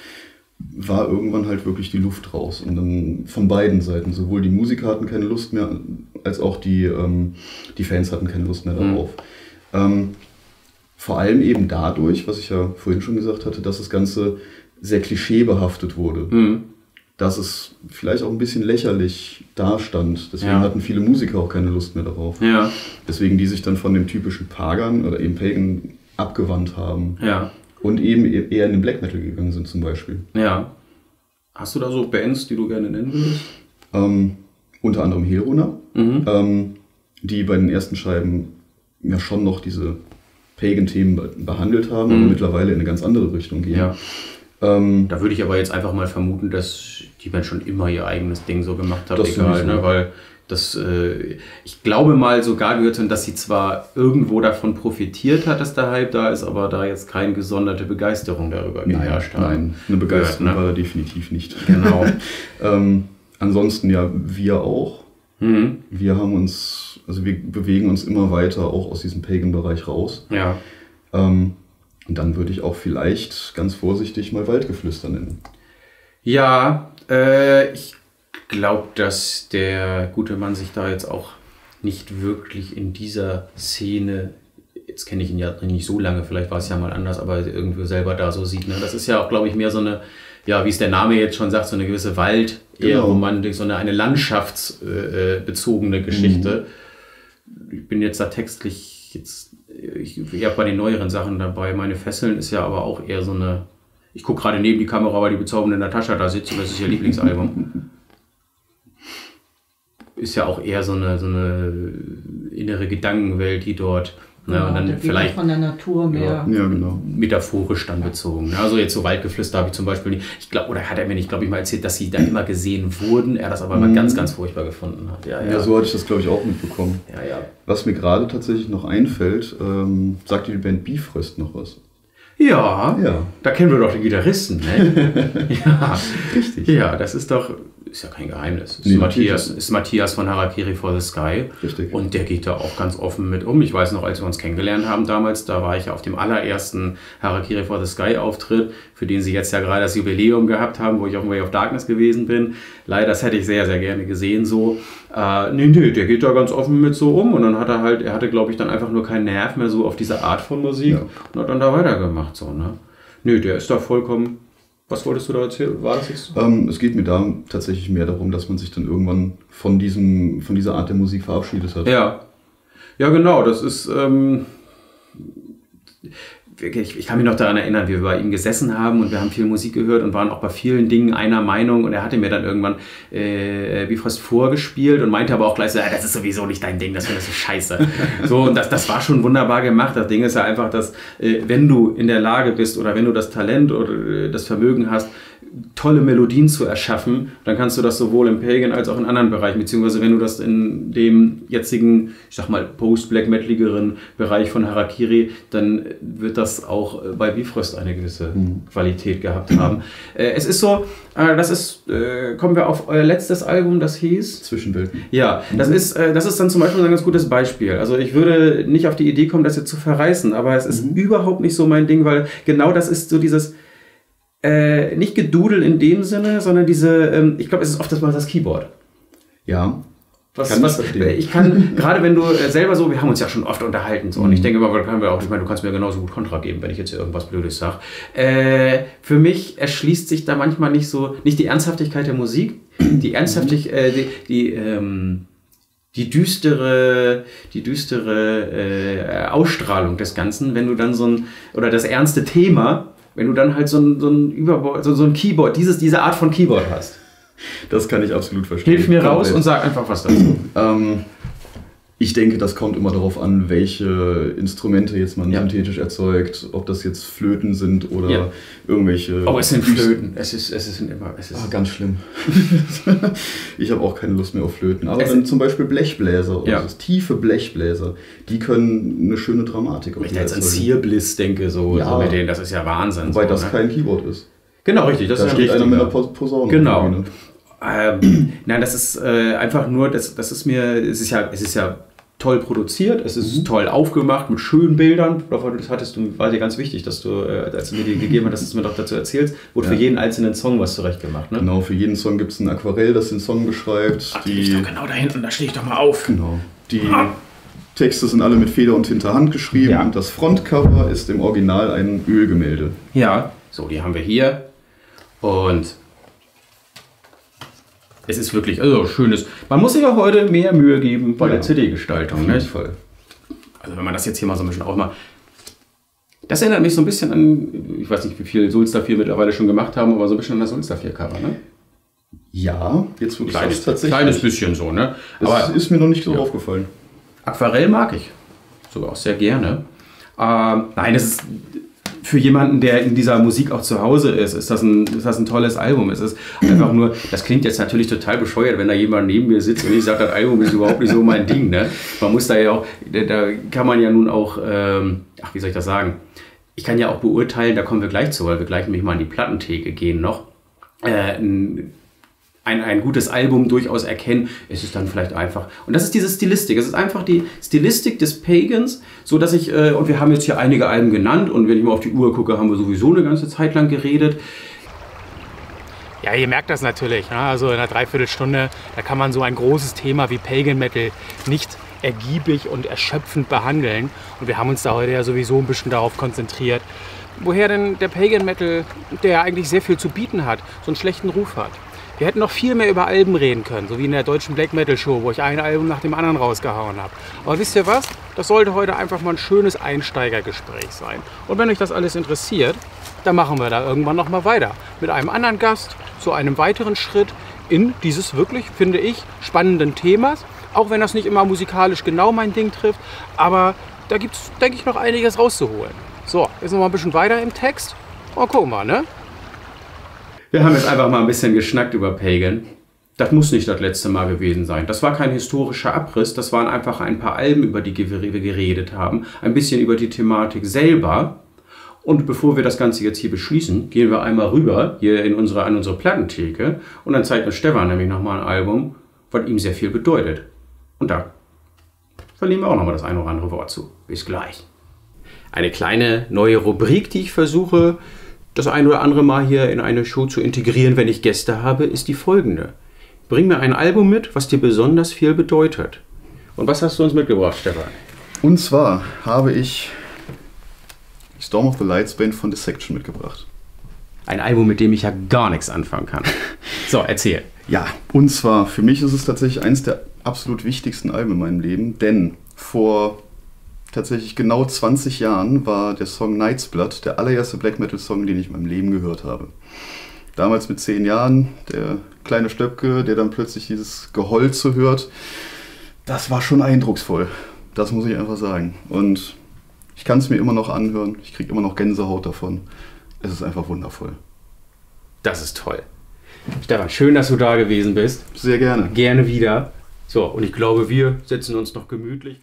war irgendwann halt wirklich die Luft raus. Und dann von beiden Seiten. Sowohl die Musiker hatten keine Lust mehr, als auch die, ähm, die Fans hatten keine Lust mehr darauf. Ähm, vor allem eben dadurch, was ich ja vorhin schon gesagt hatte, dass das Ganze sehr klischeebehaftet wurde. Mhm. Dass es vielleicht auch ein bisschen lächerlich dastand. Deswegen Ja. hatten viele Musiker auch keine Lust mehr darauf. Ja, Deswegen die sich dann von dem typischen Pagan oder eben Pagan abgewandt haben. ja, Und eben e- eher in den Black Metal gegangen sind zum Beispiel. ja. Hast du da so Bands, die du gerne nennen würdest? Ähm, unter anderem Helrunner, Mhm. ähm, die bei den ersten Scheiben ja schon noch diese Pagan-Themen be behandelt haben, aber mittlerweile in eine ganz andere Richtung gehen. Mhm. Ja. Ähm, Da würde ich aber jetzt einfach mal vermuten, dass die Band schon immer ihr eigenes Ding so gemacht hat, egal, ne? weil das, äh, ich glaube mal sogar gehört zu, dass sie zwar irgendwo davon profitiert hat, dass der Hype da ist, aber da jetzt keine gesonderte Begeisterung darüber geherrscht hat. nein, eine Begeisterung Gehört, ne? war da definitiv nicht. Genau. ähm, ansonsten ja, wir auch. Mhm. Wir haben uns, also wir bewegen uns immer weiter auch aus diesem Pagan-Bereich raus. Ja. Ähm, und dann würde ich auch vielleicht ganz vorsichtig mal Waldgeflüster nennen. Ja, äh, ich glaube, dass der gute Mann sich da jetzt auch nicht wirklich in dieser Szene, jetzt kenne ich ihn ja nicht so lange, vielleicht war es ja mal anders, aber irgendwie selber da so sieht. Ne? Das ist ja auch, glaube ich, mehr so eine, ja, wie es der Name jetzt schon sagt, so eine gewisse Wald, eher Genau. Romantik, so eine, eine landschaftsbezogene äh, bezogene Geschichte. Ich bin jetzt da textlich jetzt ich, eher bei den neueren Sachen dabei. Meine Fesseln ist ja aber auch eher so eine. Ich gucke gerade neben die Kamera, weil die bezaubernde Natascha da sitzt und das ist ihr Lieblingsalbum. Ist ja auch eher so eine, so eine innere Gedankenwelt, die dort. Ne, Ja, und der dann vielleicht von der Natur mehr. Ja, genau. metaphorisch dann bezogen. ne? Also jetzt so Waldgeflüster habe ich zum Beispiel nicht. Ich glaube, oder hat er mir nicht, glaube ich, mal erzählt, dass sie da immer gesehen wurden, er das aber mal ganz, ganz furchtbar gefunden hat. Ja, Ja, ja. so hatte ich das, glaube ich, auch mitbekommen. ja, ja. Was mir gerade tatsächlich noch einfällt, ähm, sagt dir die Band Bifröst noch was? Ja, Ja. da kennen wir doch den Gitarristen, ne? ja, Richtig. Ja, das ist doch, ist ja kein Geheimnis. Ist, Nee, Matthias, ist Matthias von Harakiri for the Sky. Richtig. Und der geht da auch ganz offen mit um. Ich weiß noch, als wir uns kennengelernt haben damals, da war ich ja auf dem allerersten Harakiri for the Sky Auftritt, für den sie jetzt ja gerade das Jubiläum gehabt haben, wo ich auf dem Way of Darkness gewesen bin. Leider, das hätte ich sehr, sehr gerne gesehen so. Äh, nee, nee, der geht da ganz offen mit so um und dann hat er halt, er hatte glaube ich dann einfach nur keinen Nerv mehr so auf diese Art von Musik Ja. und hat dann da weitergemacht so, ne? Nö, der ist da vollkommen. Was wolltest du da erzählen? War das jetzt? Ähm, es geht mir da tatsächlich mehr darum, dass man sich dann irgendwann von, diesem, von dieser Art der Musik verabschiedet hat. Ja. Ja, genau. Das ist. Ähm, wirklich, ich kann mich noch daran erinnern, wie wir bei ihm gesessen haben und wir haben viel Musik gehört und waren auch bei vielen Dingen einer Meinung und er hatte mir dann irgendwann äh, Bifrost vorgespielt und meinte aber auch gleich so, ja, das ist sowieso nicht dein Ding, das findest du scheiße. so, und das, das war schon wunderbar gemacht. Das Ding ist ja einfach, dass äh, wenn du in der Lage bist oder wenn du das Talent oder äh, das Vermögen hast, tolle Melodien zu erschaffen, dann kannst du das sowohl im Pagan als auch in anderen Bereichen, beziehungsweise wenn du das in dem jetzigen, ich sag mal, post-black metaligeren Bereich von Harakiri, dann wird das auch äh, bei Bifrost eine gewisse Qualität gehabt haben. Äh, es ist so, äh, das ist, äh, kommen wir auf euer letztes Album, das hieß? Zwischenwelten. Ja, das ist, äh, das ist dann zum Beispiel ein ganz gutes Beispiel. Also ich würde nicht auf die Idee kommen, das jetzt zu verreißen, aber es ist überhaupt nicht so mein Ding, weil genau das ist so dieses, äh, nicht Gedudel in dem Sinne, sondern diese, ähm, ich glaube, es ist oft das mal das Keyboard. Ja. Was, Kann ich was, verstehen. ich kann, gerade wenn du äh, selber so, wir haben uns ja schon oft unterhalten, so, und ich denke immer, können wir auch, ich meine, du kannst mir genauso gut Kontra geben, wenn ich jetzt hier irgendwas Blödes sage. Äh, für mich erschließt sich da manchmal nicht so, nicht die Ernsthaftigkeit der Musik, die Ernsthaftigkeit, äh, die, die, ähm, die düstere, die düstere äh, Ausstrahlung des Ganzen, wenn du dann so ein, oder das ernste Thema, wenn du dann halt so ein, so ein Überboard, so, so ein Keyboard, dieses, diese Art von Keyboard hast. Das kann ich absolut verstehen. Hilf mir raus und sag einfach was dazu. Ähm, ich denke, das kommt immer darauf an, welche Instrumente jetzt man Ja. synthetisch erzeugt, ob das jetzt Flöten sind oder Ja. irgendwelche. Oh, es sind Flöten. Es ist, es ist immer, es ist. Ah, ganz schlimm. ich habe auch keine Lust mehr auf Flöten. Aber Es- dann zum Beispiel Blechbläser, Ja. das tiefe Blechbläser, die können eine schöne Dramatik Wenn ich da jetzt an. Searbliss denke, so, Ja. so mit denen, das ist ja Wahnsinn. Wobei so, das ne? kein Keyboard ist. Genau, richtig. Das da ist steht einer mit einer Pos- Posaune. Genau. Ähm, nein, das ist äh, einfach nur, das, das ist mir, es ist ja, es ist ja toll produziert, es Mhm. ist toll aufgemacht mit schönen Bildern. Davon- Das hattest du, war dir ganz wichtig, dass du, äh, als du mir die gegeben hast, dass du mir doch dazu erzählst, wurde für Ja. jeden einzelnen Song was zurechtgemacht. Ne? Genau, für jeden Song gibt es ein Aquarell, das den Song beschreibt. Ach, die liegt doch genau da hinten, da stehe ich doch mal auf. Genau. Die Texte sind alle mit Feder und Tinte Hand geschrieben Ja. und das Frontcover ist im Original ein Ölgemälde. Ja, so, die haben wir hier. Und es ist wirklich, also schönes. Man muss sich ja heute mehr Mühe geben bei Ja. der CD-Gestaltung. Ne? Fall. Also wenn man das jetzt hier mal so ein bisschen aufmacht. Das erinnert mich so ein bisschen an, ich weiß nicht, wie viel Sulster 4 mittlerweile schon gemacht haben, aber so ein bisschen an das Sulster 4-Cover, ne? Ja, jetzt du Kleines, tatsächlich. kleines bisschen so, ne? Das Aber ist mir noch nicht so aufgefallen. Aquarell mag ich sogar auch sehr gerne. Ähm, nein, es ist für jemanden, der in dieser Musik auch zu Hause ist, ist das ein, ist das ein tolles Album. Es ist einfach nur, das klingt jetzt natürlich total bescheuert, wenn da jemand neben mir sitzt und ich sage, das Album ist überhaupt nicht so mein Ding. Ne? Man muss da ja auch, da- kann man ja nun auch, ähm, ach, wie soll ich das sagen? Ich kann ja auch beurteilen, da kommen wir gleich zu, weil wir gleich nämlich mal an die Plattentheke gehen noch. Äh, ein, ein gutes Album durchaus erkennen, es ist dann vielleicht einfach. Und das ist diese Stilistik. Es ist einfach die Stilistik des Pagans, so dass ich, äh, und wir haben jetzt hier einige Alben genannt und wenn ich mal auf die Uhr gucke, haben wir sowieso eine ganze Zeit lang geredet. Ja, ihr merkt das natürlich. Ne? Also in einer Dreiviertelstunde, da kann man so ein großes Thema wie Pagan Metal nicht ergiebig und erschöpfend behandeln. Und wir haben uns da heute ja sowieso ein bisschen darauf konzentriert, woher denn der Pagan Metal, der ja eigentlich sehr viel zu bieten hat, so einen schlechten Ruf hat. Wir hätten noch viel mehr über Alben reden können, so wie in der deutschen Black Metal Show, wo ich ein Album nach dem anderen rausgehauen habe. Aber wisst ihr was? Das sollte heute einfach mal ein schönes Einsteigergespräch sein. Und wenn euch das alles interessiert, dann machen wir da irgendwann noch mal weiter mit einem anderen Gast zu einem weiteren Schritt in dieses wirklich, finde ich, spannenden Themas. Auch wenn das nicht immer musikalisch genau mein Ding trifft, aber da gibt es, denke ich, noch einiges rauszuholen. So, jetzt noch mal ein bisschen weiter im Text. Und gucken wir, ne? Wir haben jetzt einfach mal ein bisschen geschnackt über Pagan. Das muss nicht das letzte Mal gewesen sein. Das war kein historischer Abriss, das waren einfach ein paar Alben, über die wir geredet haben. Ein bisschen über die Thematik selber. Und bevor wir das Ganze jetzt hier beschließen, gehen wir einmal rüber hier in unsere, an unsere Plattentheke und dann zeigt uns Stefan nämlich nochmal ein Album, was ihm sehr viel bedeutet. Und da verlieren wir auch nochmal das eine oder andere Wort zu. Bis gleich. Eine kleine neue Rubrik, die ich versuche, das ein oder andere Mal hier in eine Show zu integrieren, wenn ich Gäste habe, ist die folgende. Bring mir ein Album mit, was dir besonders viel bedeutet. Und was hast du uns mitgebracht, Stefan? Und zwar habe ich Storm of the Lights Band von Dissection mitgebracht. Ein Album, mit dem ich ja gar nichts anfangen kann. So, erzähl. Ja, und zwar für mich ist es tatsächlich eines der absolut wichtigsten Alben in meinem Leben, denn vor tatsächlich genau 20 Jahren war der Song Night's Blood der allererste Black Metal Song, den ich in meinem Leben gehört habe. Damals mit 10 Jahren, der kleine Stöpke, der dann plötzlich dieses Geholze hört, das war schon eindrucksvoll. Das muss ich einfach sagen. Und ich kann es mir immer noch anhören, ich kriege immer noch Gänsehaut davon. Es ist einfach wundervoll. Das ist toll. Stefan, schön, dass du da gewesen bist. Sehr gerne. Gerne wieder. So, und ich glaube, wir setzen uns noch gemütlich.